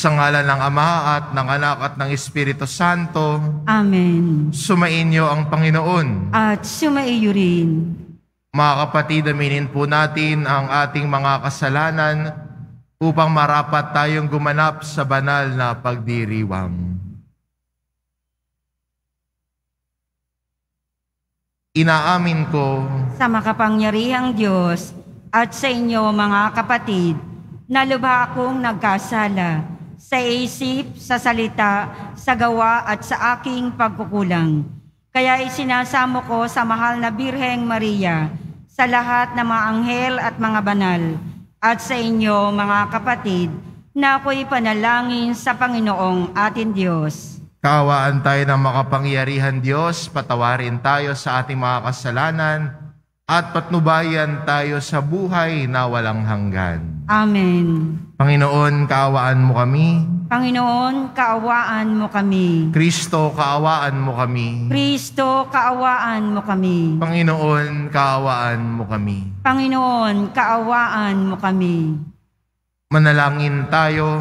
Sa ngalan ng Ama at ng Anak at ng Espiritu Santo, Amen. sumainyo ang Panginoon. At sumaiyo rin. Mga kapatid, aminin po natin ang ating mga kasalanan upang marapat tayong gumanap sa banal na pagdiriwang. Inaamin ko Sa makapangyarihang Diyos at sa inyo mga kapatid, na lubha akong nagkasala sa isip, sa salita, sa gawa at sa aking pagkukulang. Kaya isinasamo ko sa mahal na Birheng Maria, sa lahat ng mga anghel at mga banal, at sa inyo mga kapatid, na ako'y panalangin sa Panginoong ating Diyos. Kaawaan tayo ng makapangyarihan Diyos, patawarin tayo sa ating mga kasalanan, at patnubayan tayo sa buhay na walang hanggan. Amen. Panginoon, kaawaan mo kami. Panginoon, kaawaan mo kami. Kristo, kaawaan mo kami. Kristo, kaawaan mo kami. Panginoon, kaawaan mo kami. Panginoon, kaawaan mo kami. Manalangin tayo.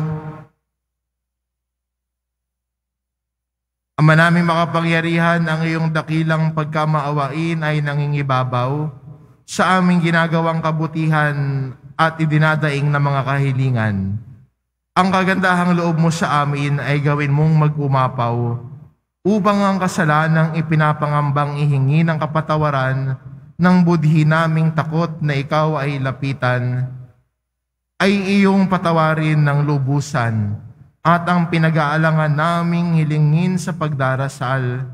Ama namin makapangyarihan, ang iyong dakilang pagkamaawain ay nangingibabaw sa aming ginagawang kabutihan at idinadaing na mga kahilingan. Ang kagandahang loob mo sa amin ay gawin mong mag-umapaw upang ang kasalanang ipinapangambang ihingi ng kapatawaran ng budhi naming takot na ikaw ay lapitan ay iyong patawarin ng lubusan at ang pinag-aalangan naming hilingin sa pagdarasal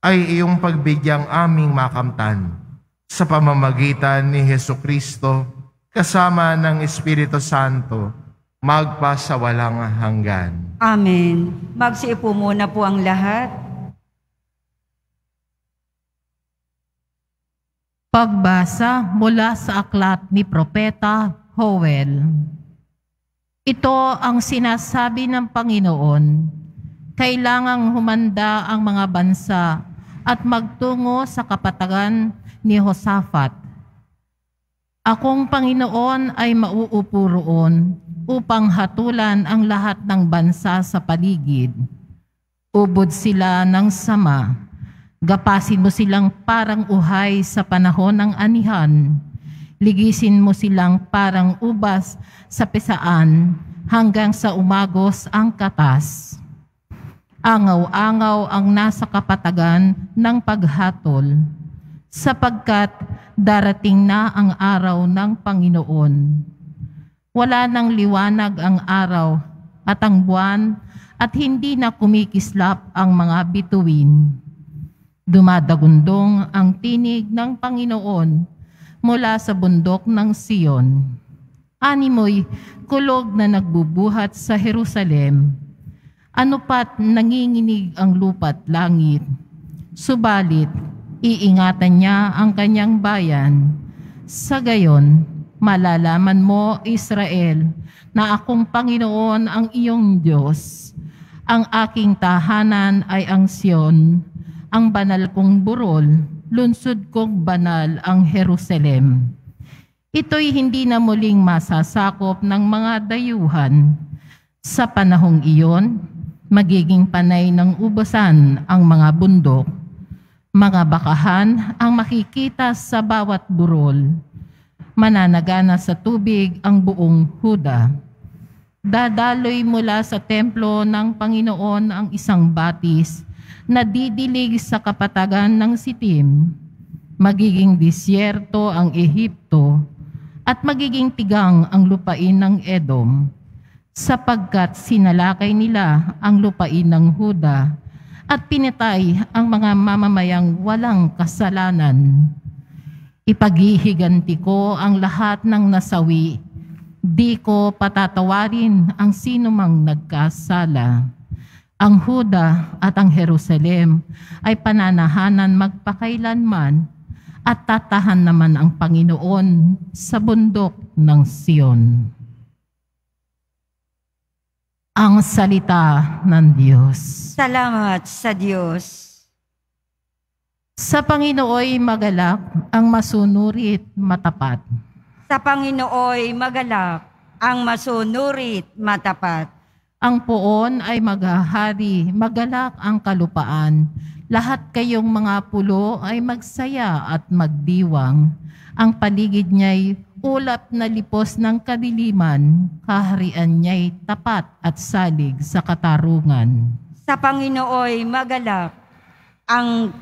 ay iyong pagbigyang aming makamtan sa pamamagitan ni Heso Kristo kasama ng Espiritu Santo magpa sa walang hanggan. Amen. Magsiupo muna po ang lahat. Pagbasa mula sa aklat ni Propeta Howell. Ito ang sinasabi ng Panginoon. Kailangang humanda ang mga bansa at magtungo sa kapatagan ni Hosafat. Akong Panginoon ay mauupo roon upang hatulan ang lahat ng bansa sa paligid. Ubod sila ng sama. Gapasin mo silang parang uhay sa panahon ng anihan. Ligisin mo silang parang ubas sa pesaan hanggang sa umagos ang katas. Angaw-angaw ang nasa kapatagan ng paghatol, sapagkat darating na ang araw ng Panginoon. Wala nang liwanag ang araw at ang buwan at hindi na kumikislap ang mga bituin. Dumadagundong ang tinig ng Panginoon mula sa bundok ng Siyon. Animoy kulog na nagbubuhat sa Jerusalem. Ano pat nanginginig ang lupa't langit. Subalit, iingatan niya ang kanyang bayan. Sa gayon, malalaman mo, Israel, na akong Panginoon ang iyong Diyos. Ang aking tahanan ay ang Sion, ang banal kong burol, lunsod kong banal ang Jerusalem. Ito'y hindi na muling masasakop ng mga dayuhan. Sa panahong iyon, magiging panay ng ubasan ang mga bundok. Mga bakahan ang makikita sa bawat burol. Mananagana sa tubig ang buong Huda. Dadaloy mula sa templo ng Panginoon ang isang batis na didilig sa kapatagan ng sitim. Magiging disyerto ang Ehipto at magiging tigang ang lupain ng Edom sapagkat sinalakay nila ang lupain ng Huda at pinatay ang mga mamamayang walang kasalanan. Ipaghihiganti ko ang lahat ng nasawi. Di ko patatawarin ang sinumang nagkasala. Ang Huda at ang Jerusalem ay pananahanan magpakailanman at tatahan naman ang Panginoon sa bundok ng Sion. Ang salita ng Diyos. Salamat sa Diyos. Sa Panginooy magalak ang masunurit matapat. Sa Panginooy magalak, ang masunurit matapat. Ang poon ay maghahari, magalak ang kalupaan. Lahat kayong mga pulo ay magsaya at magdiwang. Ang paligid niya'y ulap na lipos ng kadiliman, kaharian niya'y tapat at salig sa katarungan. Sa Panginooy magalak, ang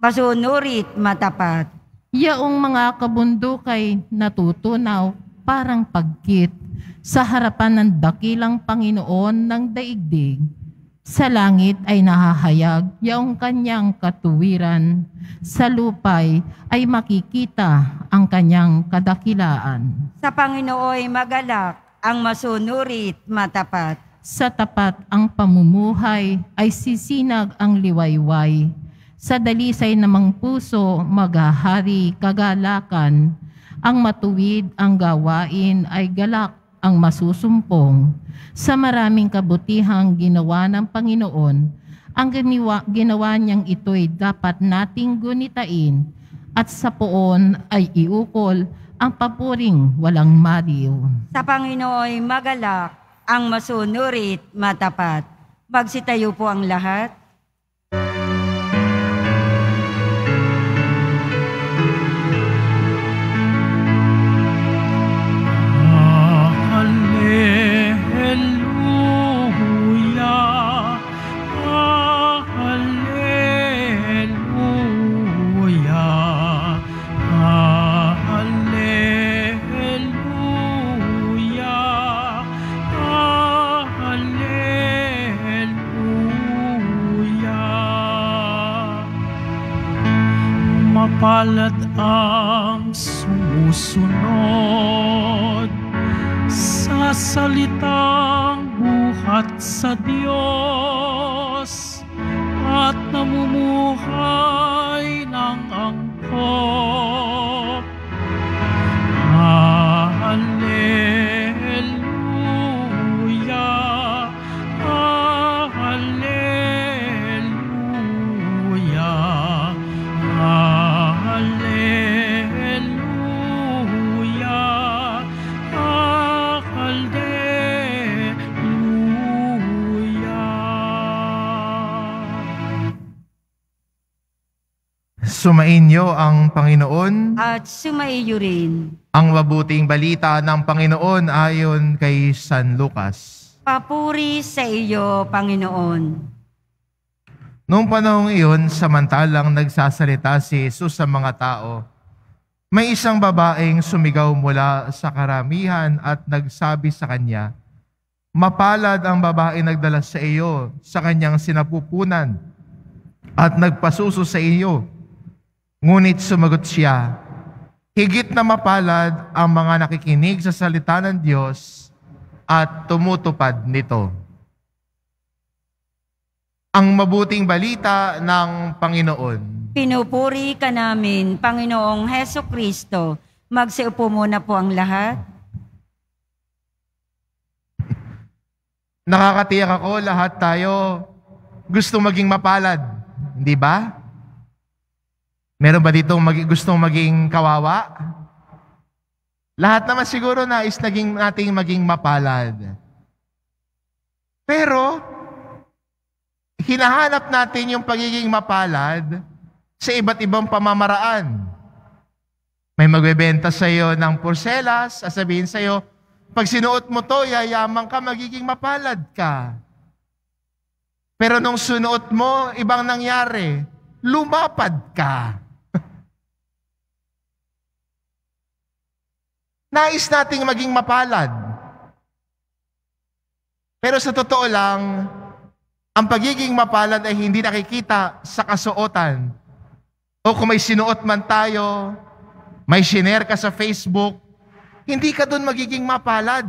masunurit matapat. Yaong mga kabundukay natutunaw parang pagkit sa harapan ng dakilang Panginoon ng daigdig. Sa langit ay nahahayag yaong kanyang katuwiran. Sa lupay ay makikita ang kanyang kadakilaan. Sa Panginooy magalak, ang masunurit matapat. Sa tapat ang pamumuhay ay sisinag ang liwayway. Sa dalisay namang puso maghahari kagalakan. Ang matuwid ang gawain ay galak ang masusumpong. Sa maraming kabutihang ginawa ng Panginoon, ang ginawa, ginawa niyang ito'y dapat nating gunitain at sa poon ay iukol ang papuring walang maliw. Sa Panginooy magalak, ang masunurit matapat. Magsitayo po ang lahat. Mapalad ang sumusunod sa salitang buhat sa Diyos at namumuhay ng angkop. Sumainyo ang Panginoon, At sumaiyo rin. ang mabuting balita ng Panginoon ayon kay San Lucas. Papuri sa iyo, Panginoon. Noong panahong iyon, samantalang nagsasalita si Jesus sa mga tao, may isang babaeng sumigaw mula sa karamihan at nagsabi sa kanya, Mapalad ang babae nagdala sa iyo sa kanyang sinapupunan at nagpasuso sa iyo. Ngunit sumagot siya, Higit na mapalad ang mga nakikinig sa salita ng Diyos at tumutupad nito. Ang mabuting balita ng Panginoon. Pinupuri ka namin, Panginoong Heso Kristo. Magsiupo muna po ang lahat. Nakakatiyak ako, lahat tayo gusto maging mapalad. Hindi ba? Meron ba dito mag- gustong maging kawawa? Lahat naman siguro nais naging nating maging mapalad. Pero, hinahanap natin yung pagiging mapalad sa iba't ibang pamamaraan. May magbebenta sa iyo ng porselas, sasabihin sa iyo, pag sinuot mo to, yayaman ka, magiging mapalad ka. Pero nung sunuot mo, ibang nangyari, lumapad ka. Nais nating maging mapalad. Pero sa totoo lang, ang pagiging mapalad ay hindi nakikita sa kasuotan. O kung may sinuot man tayo, may share ka sa Facebook, hindi ka doon magiging mapalad.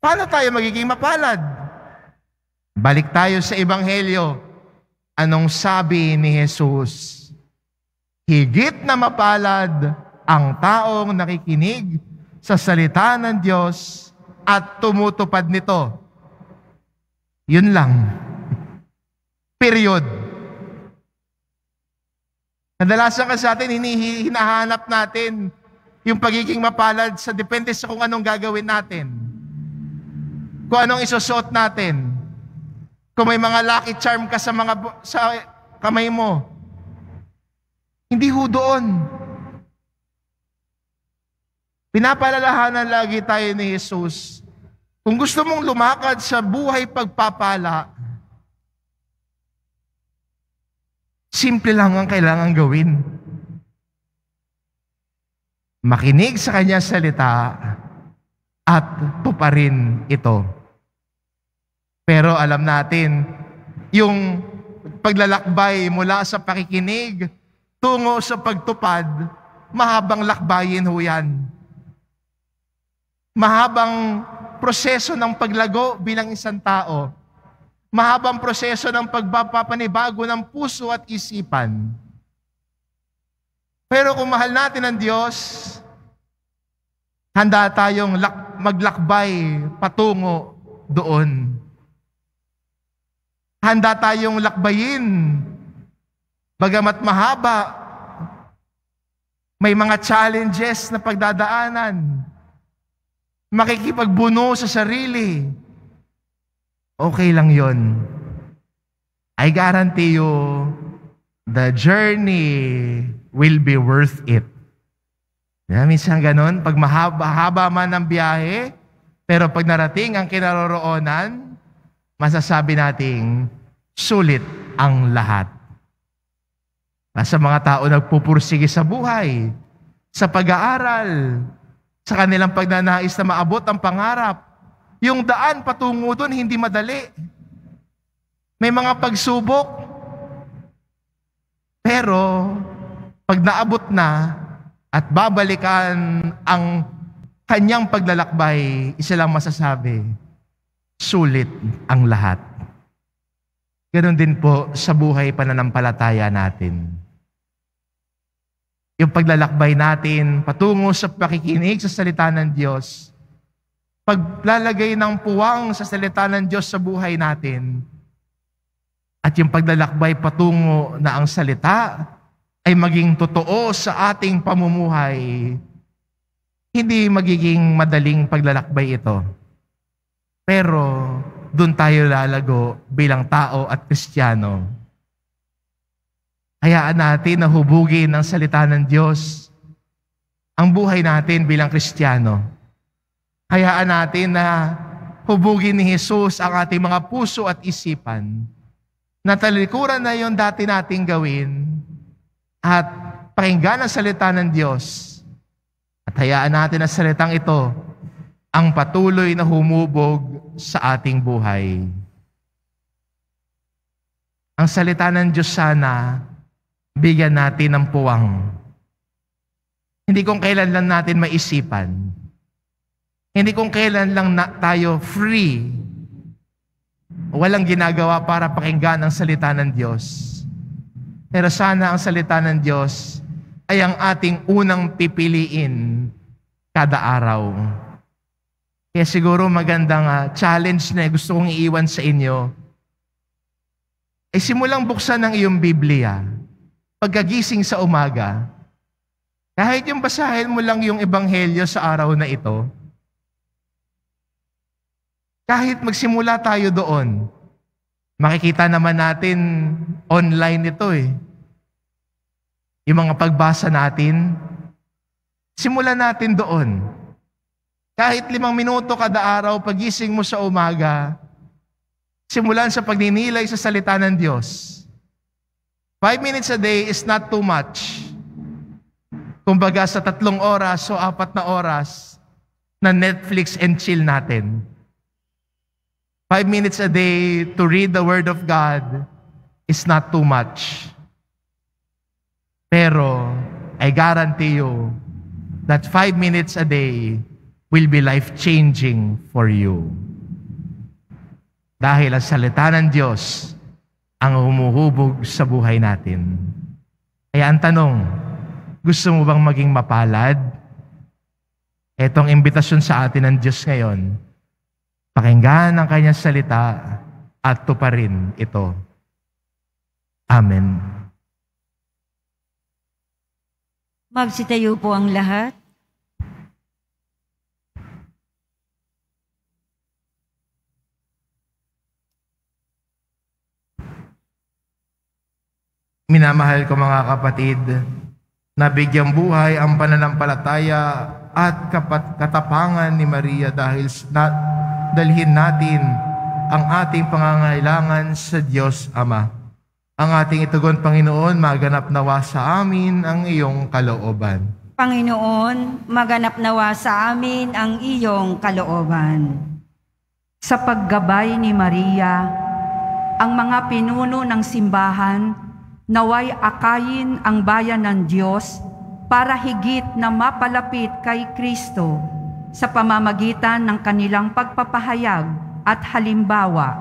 Paano tayo magiging mapalad? Balik tayo sa Ebanghelyo. Anong sabi ni Jesus? Higit na mapalad ang taong nakikinig sa salita ng Diyos at tumutupad nito. Yun lang. Period. Kadalasan kasi atin, hinahanap natin yung pagiging mapalad sa depende sa kung anong gagawin natin. Kung anong isusuot natin. Kung may mga lucky charm ka sa mga sa kamay mo. Hindi ho doon. Pinapalalahanan lagi tayo ni Jesus. Kung gusto mong lumakad sa buhay pagpapala, simple lang ang kailangan gawin. Makinig sa kanya salita at tuparin ito. Pero alam natin, yung paglalakbay mula sa pakikinig tungo sa pagtupad, mahabang lakbayin ho yan. Mahabang proseso ng paglago bilang isang tao. Mahabang proseso ng pagpapanibago ng puso at isipan. Pero kung mahal natin ang Diyos, handa tayong lak- maglakbay patungo doon. Handa tayong lakbayin. Bagamat mahaba, may mga challenges na pagdadaanan. Makikipagbuno sa sarili. Okay lang yon. I guarantee you, the journey will be worth it. Yeah, minsan ganun, pag mahaba-haba man ang biyahe, pero pag narating ang kinaroroonan, masasabi nating sulit ang lahat. Sa mga tao nagpupursige sa buhay, sa pag-aaral, sa kanilang pagnanais na maabot ang pangarap, yung daan patungo doon hindi madali. May mga pagsubok, pero pag naabot na at babalikan ang kanyang paglalakbay, isa lang masasabi, sulit ang lahat. Ganon din po sa buhay pananampalataya natin. Yung paglalakbay natin patungo sa pakikinig sa salita ng Diyos, paglalagay ng puwang sa salita ng Diyos sa buhay natin, at yung paglalakbay patungo na ang salita ay maging totoo sa ating pamumuhay, hindi magiging madaling paglalakbay ito. Pero doon tayo lalago bilang tao at Kristiyano. Hayaan natin na hubugin ng salita ng Diyos ang buhay natin bilang Kristiyano. Hayaan natin na hubugin ni Jesus ang ating mga puso at isipan na talikuran na yon dati nating gawin at pakinggan ang salita ng Diyos. At hayaan natin ang salitang ito ang patuloy na humubog sa ating buhay. Ang salita ng Diyos sana, bigyan natin ng puwang. Hindi kung kailan lang natin maisipan. Hindi kung kailan lang na tayo free. Walang ginagawa para pakinggan ang salita ng Diyos. Pero sana ang salita ng Diyos ay ang ating unang pipiliin kada araw. Kaya siguro magandang uh, challenge na gusto kong iiwan sa inyo ay simulang buksan ng iyong Biblia pagkagising sa umaga. Kahit yung basahin mo lang yung ebanghelyo sa araw na ito, kahit magsimula tayo doon, makikita naman natin online ito eh. yung mga pagbasa natin, simulan natin doon. Kahit limang minuto kada araw, pagising mo sa umaga, simulan sa pagninilay sa salita ng Diyos. Five minutes a day is not too much. Kumbaga sa tatlong oras o apat na oras na Netflix and chill natin. Five minutes a day to read the Word of God is not too much. Pero I guarantee you that five minutes a day will be life-changing for you. Dahil ang salita ng Diyos ang humuhubog sa buhay natin. Kaya ang tanong, gusto mo bang maging mapalad? Etong imbitasyon sa atin ng Diyos ngayon, pakinggan ang kanyang salita at tuparin ito. Amen. Magsitayo po ang lahat. Minamahal ko mga kapatid, na bigyang buhay ang pananampalataya at kapat katapangan ni Maria dahil na, dalhin natin ang ating pangangailangan sa Diyos Ama. Ang ating itugon, Panginoon, maganap nawa sa amin ang iyong kalooban. Panginoon, maganap nawa sa amin ang iyong kalooban. Sa paggabay ni Maria, ang mga pinuno ng simbahan naway akayin ang bayan ng Diyos para higit na mapalapit kay Kristo sa pamamagitan ng kanilang pagpapahayag at halimbawa.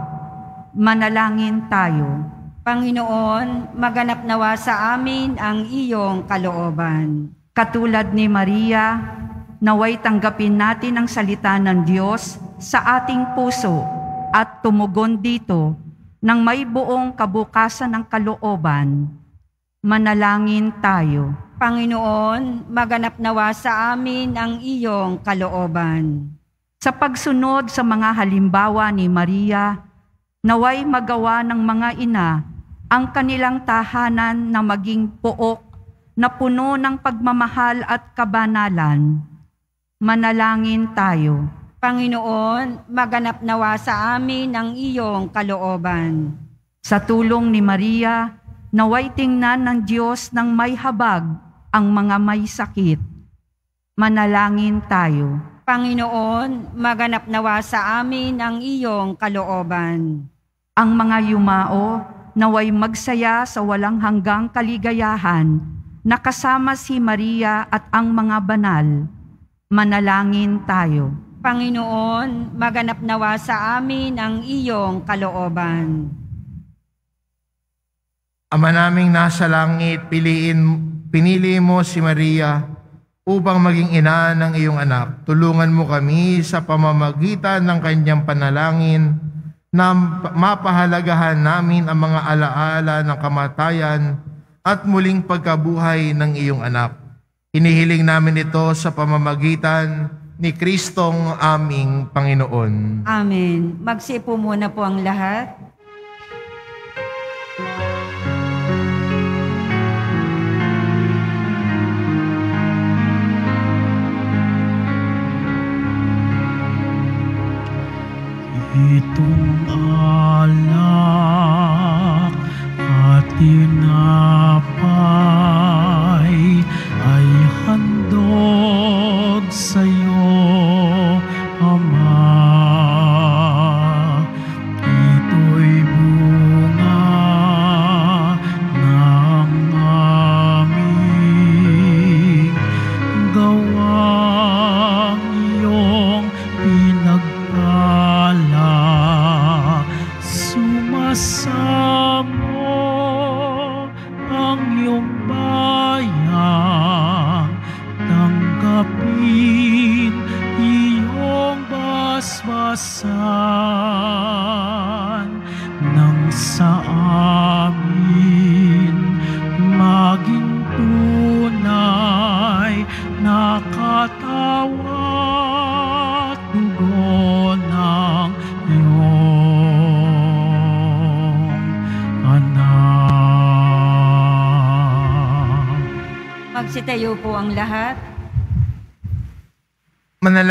Manalangin tayo. Panginoon, maganap nawa sa amin ang iyong kalooban. Katulad ni Maria, naway tanggapin natin ang salita ng Diyos sa ating puso at tumugon dito ng may buong kabukasan ng kalooban. Manalangin tayo. Panginoon, maganap nawa sa amin ang iyong kalooban. Sa pagsunod sa mga halimbawa ni Maria, naway magawa ng mga ina ang kanilang tahanan na maging pook na puno ng pagmamahal at kabanalan. Manalangin tayo. Panginoon, maganap nawa sa amin ang iyong kalooban. Sa tulong ni Maria, naway tingnan ng Diyos ng may habag ang mga may sakit. Manalangin tayo. Panginoon, maganap nawa sa amin ang iyong kalooban. Ang mga yumao naway magsaya sa walang hanggang kaligayahan na kasama si Maria at ang mga banal. Manalangin tayo. Panginoon, maganap nawa sa amin ang iyong kalooban. Ama naming nasa langit, piliin, pinili mo si Maria upang maging ina ng iyong anak. Tulungan mo kami sa pamamagitan ng kanyang panalangin na mapahalagahan namin ang mga alaala ng kamatayan at muling pagkabuhay ng iyong anak. Inihiling namin ito sa pamamagitan ni Kristong aming Panginoon. Amen. Magsipo muna po ang lahat. Itong alak at tinapay ay handog sa'yo,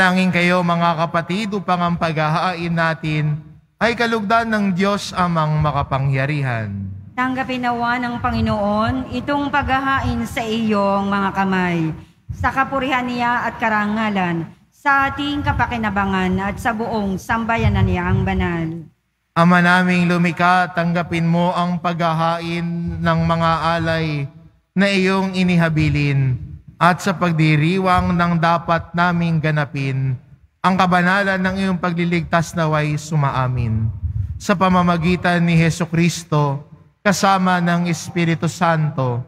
Manalangin kayo mga kapatid upang ang paghahain natin ay kalugdan ng Diyos amang makapangyarihan. Tanggapin nawa ng Panginoon itong paghahain sa iyong mga kamay, sa kapurihan niya at karangalan, sa ating kapakinabangan at sa buong sambayanan niya ang banal. Ama naming lumika, tanggapin mo ang paghahain ng mga alay na iyong inihabilin at sa pagdiriwang ng dapat naming ganapin, ang kabanalan ng iyong pagliligtas naway sumaamin. Sa pamamagitan ni Heso Kristo, kasama ng Espiritu Santo,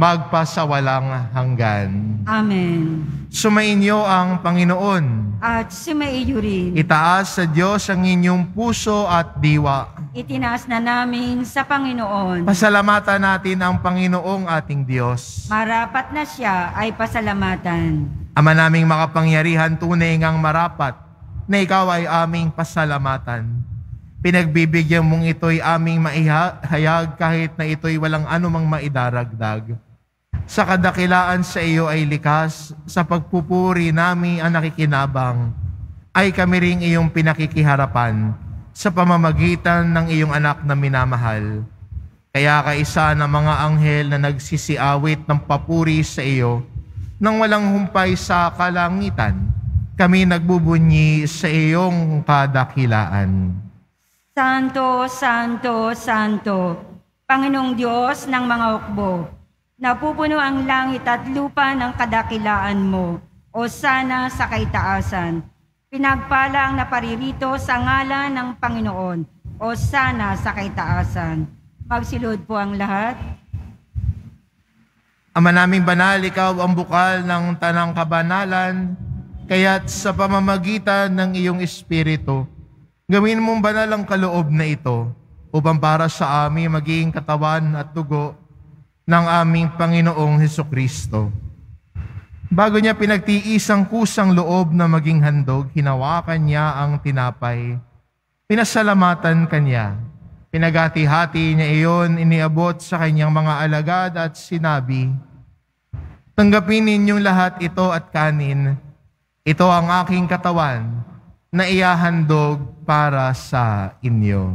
magpasawalang hanggan. Amen. Sumainyo ang Panginoon. At sumaiyo rin. Itaas sa Diyos ang inyong puso at diwa. Itinaas na namin sa Panginoon. Pasalamatan natin ang Panginoong ating Diyos. Marapat na siya ay pasalamatan. Ama naming makapangyarihan, tunay ngang marapat na ikaw ay aming pasalamatan. Pinagbibigyan mong ito'y aming maihayag kahit na ito'y walang anumang maidaragdag. Sa kadakilaan sa iyo ay likas, sa pagpupuri namin ang nakikinabang, ay kami ring iyong pinakikiharapan sa pamamagitan ng iyong anak na minamahal. Kaya kaisa ng mga anghel na nagsisiawit ng papuri sa iyo, nang walang humpay sa kalangitan, kami nagbubunyi sa iyong kadakilaan. Santo, Santo, Santo, Panginoong Diyos ng mga ukbo, napupuno ang langit at lupa ng kadakilaan mo, o sana sa kaitaasan. Pinagpala ang naparirito sa ngalan ng Panginoon, o sana sa kaitaasan. Magsilod po ang lahat. Ama naming banal, ikaw ang bukal ng tanang kabanalan, kaya't sa pamamagitan ng iyong Espiritu, gawin mong banal ang kaloob na ito upang para sa amin maging katawan at dugo ng aming Panginoong Heso Kristo. Bago niya pinagtiis ang kusang loob na maging handog, hinawakan niya ang tinapay. Pinasalamatan kanya. Pinagati-hati niya iyon, iniabot sa kanyang mga alagad at sinabi, Tanggapin ninyong lahat ito at kanin. Ito ang aking katawan na iyahandog para sa inyo.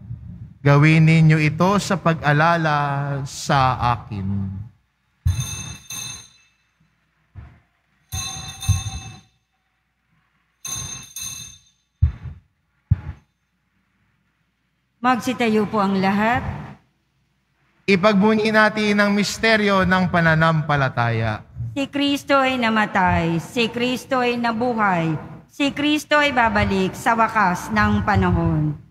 Gawin ninyo ito sa pag-alala sa akin. Magsitayo po ang lahat. Ipagbunyi natin ang misteryo ng pananampalataya. Si Kristo ay namatay, si Kristo ay nabuhay, si Kristo ay babalik sa wakas ng panahon.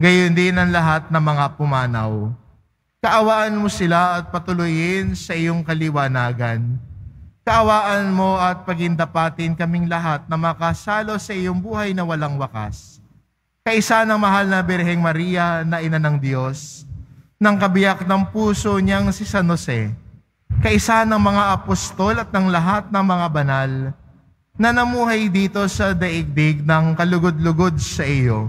Gayon din ang lahat ng mga pumanaw. Kaawaan mo sila at patuloyin sa iyong kaliwanagan. Kaawaan mo at pagindapatin kaming lahat na makasalo sa iyong buhay na walang wakas. Kaisa ng mahal na Birheng Maria na ina ng Diyos, ng kabiyak ng puso niyang si San Jose, kaisa ng mga apostol at ng lahat ng mga banal na namuhay dito sa daigdig ng kalugod-lugod sa iyo.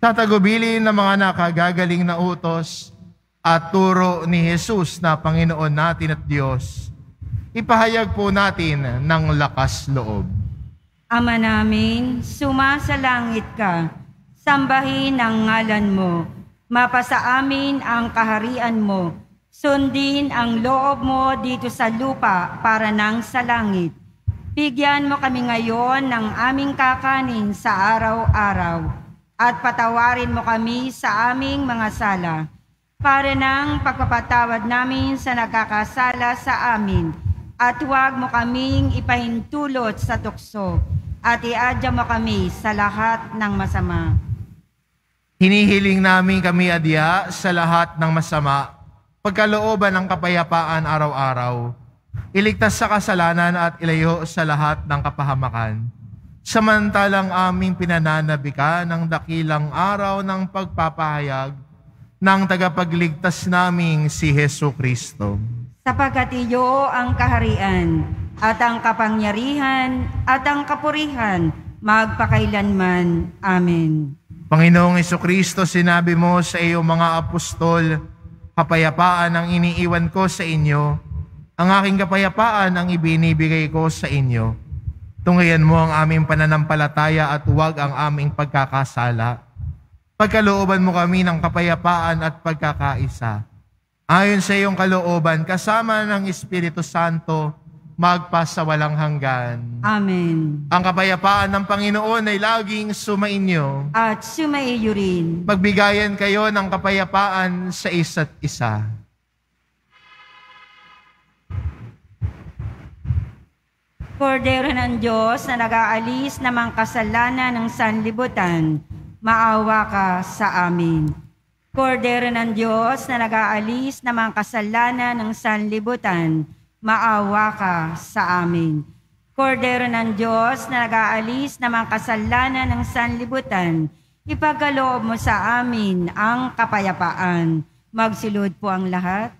Tatagubilin ng mga nakagagaling na utos at turo ni Jesus na Panginoon natin at Diyos, ipahayag po natin ng lakas loob. Ama namin, sumasalangit ka, sambahin ang ngalan mo, mapasa amin ang kaharian mo, sundin ang loob mo dito sa lupa para nang sa langit. Bigyan mo kami ngayon ng aming kakanin sa araw-araw at patawarin mo kami sa aming mga sala para nang pagpapatawad namin sa nagkakasala sa amin at huwag mo kaming ipahintulot sa tukso at iadya mo kami sa lahat ng masama. Hinihiling namin kami adya sa lahat ng masama, pagkalooban ng kapayapaan araw-araw, iligtas sa kasalanan at ilayo sa lahat ng kapahamakan. Samantalang aming pinananabikan ng dakilang araw ng pagpapahayag ng tagapagligtas naming si Heso Kristo. Sapagkat iyo ang kaharian at ang kapangyarihan at ang kapurihan magpakailanman. Amen. Panginoong Kristo, sinabi mo sa iyong mga apostol, kapayapaan ang iniiwan ko sa inyo, ang aking kapayapaan ang ibinibigay ko sa inyo. Tungayan mo ang aming pananampalataya at huwag ang aming pagkakasala. Pagkalooban mo kami ng kapayapaan at pagkakaisa Ayon sa iyong kalooban, kasama ng Espiritu Santo, magpas sa walang hanggan. Amen. Ang kapayapaan ng Panginoon ay laging sumainyo. At sumaiyo rin. Magbigayan kayo ng kapayapaan sa isa't isa. Kordero ng Diyos na nag-aalis ng kasalanan ng sanlibutan, maawa ka sa amin. Kordero ng Diyos na nag-aalis ng kasalanan ng sanlibutan, maawa ka sa amin. Kordero ng Diyos na nag-aalis ng kasalanan ng sanlibutan, ipagkaloob mo sa amin ang kapayapaan. Magsilod po ang lahat.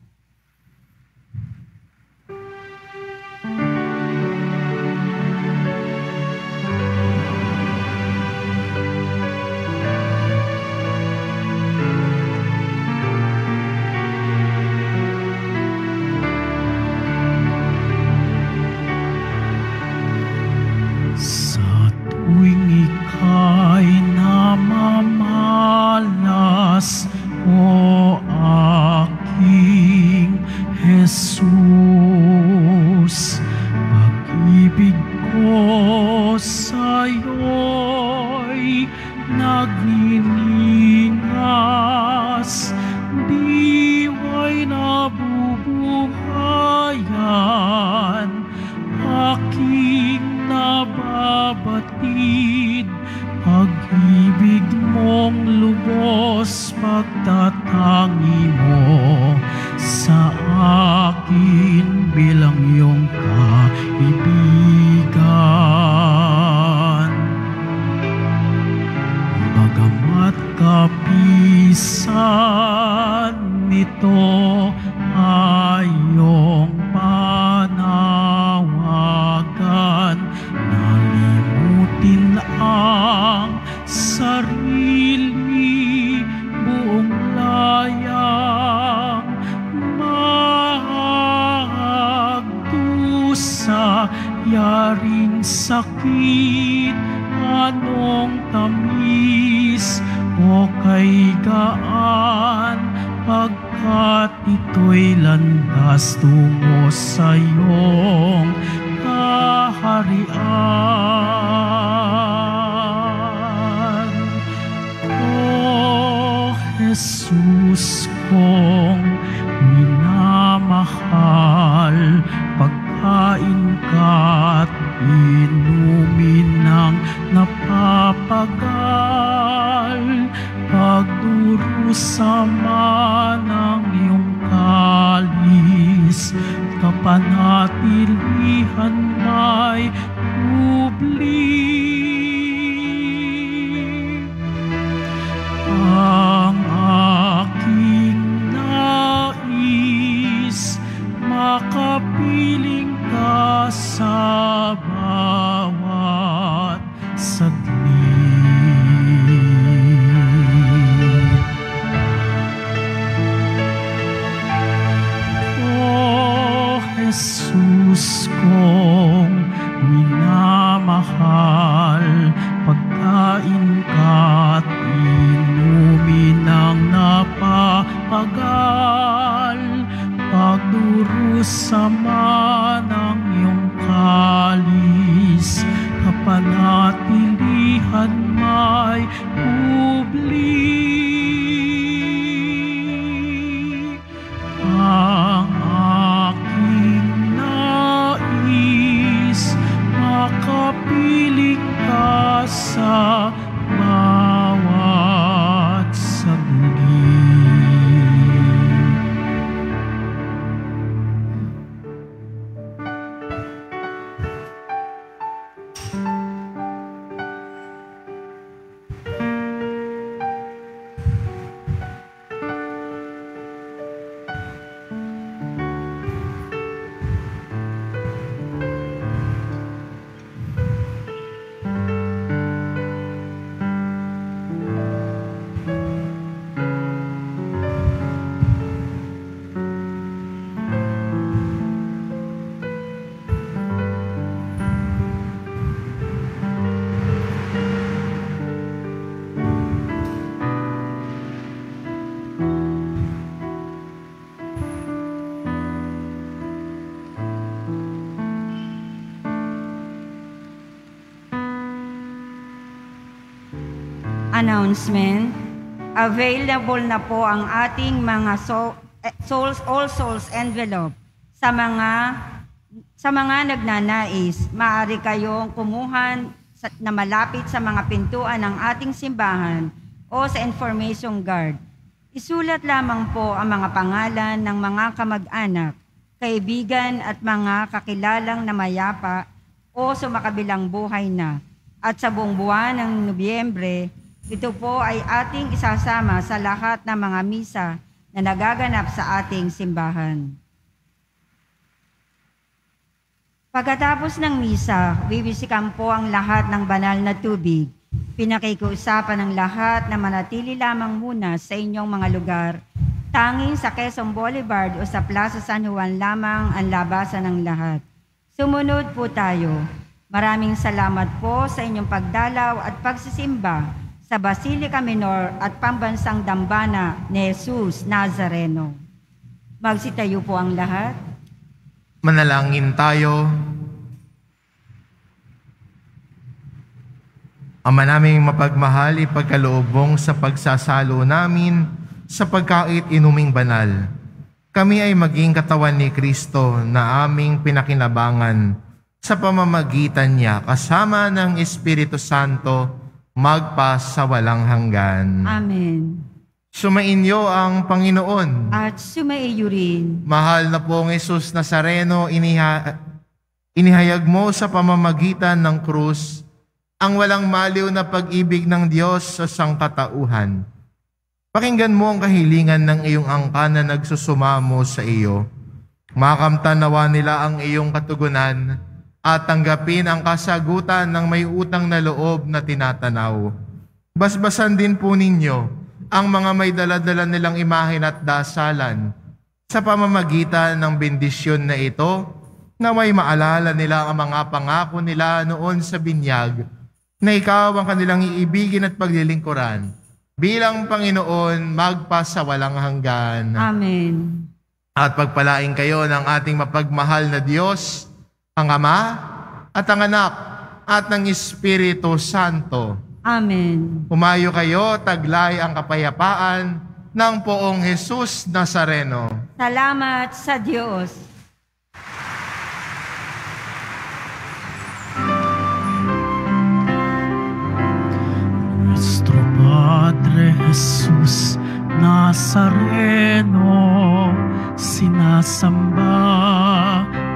us. Jesus kapanatilihan may kubli. Announcement. Available na po ang ating mga eh, souls, all souls envelope sa mga sa mga nagnanais. Maaari kayong kumuhan sa, na malapit sa mga pintuan ng ating simbahan o sa information guard. Isulat lamang po ang mga pangalan ng mga kamag-anak, kaibigan at mga kakilalang na mayapa o sumakabilang buhay na. At sa buong buwan ng Nobyembre, ito po ay ating isasama sa lahat ng mga misa na nagaganap sa ating simbahan. Pagkatapos ng misa, bibisikan po ang lahat ng banal na tubig. Pinakikiusapan ng lahat na manatili lamang muna sa inyong mga lugar. Tanging sa Quezon Boulevard o sa Plaza San Juan lamang ang labasan ng lahat. Sumunod po tayo. Maraming salamat po sa inyong pagdalaw at pagsisimba sa Basilica Minor at Pambansang Dambana ni Jesus Nazareno. Magsitayo po ang lahat. Manalangin tayo. Ama naming mapagmahal, ipagkaloob mong sa pagsasalo namin sa pagkait inuming banal. Kami ay maging katawan ni Kristo na aming pinakinabangan sa pamamagitan niya kasama ng Espiritu Santo magpa sa walang hanggan. Amen. Sumainyo ang Panginoon. At sumaiyo rin. Mahal na pong Jesus Nazareno, iniha, inihayag mo sa pamamagitan ng krus ang walang maliw na pag-ibig ng Diyos sa sangkatauhan. Pakinggan mo ang kahilingan ng iyong angka na nagsusumamo sa iyo. Makamtan nawa nila ang iyong katugunan at tanggapin ang kasagutan ng may utang na loob na tinatanaw. Basbasan din po ninyo ang mga may daladala nilang imahin at dasalan sa pamamagitan ng bendisyon na ito na may maalala nila ang mga pangako nila noon sa binyag na ikaw ang kanilang iibigin at paglilingkuran bilang Panginoon magpa sa walang hanggan. Amen. At pagpalain kayo ng ating mapagmahal na Diyos, ang Ama at ang Anak at ng Espiritu Santo. Amen. Humayo kayo, taglay ang kapayapaan ng poong Jesus Nazareno. Salamat sa Diyos. Nuestro Padre Jesús Nazareno, sinasamba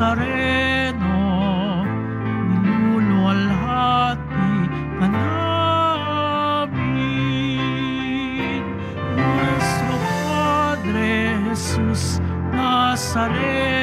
Nazareno, niluluwalhati ka namin. Nuestro Padre Jesus Nazareno,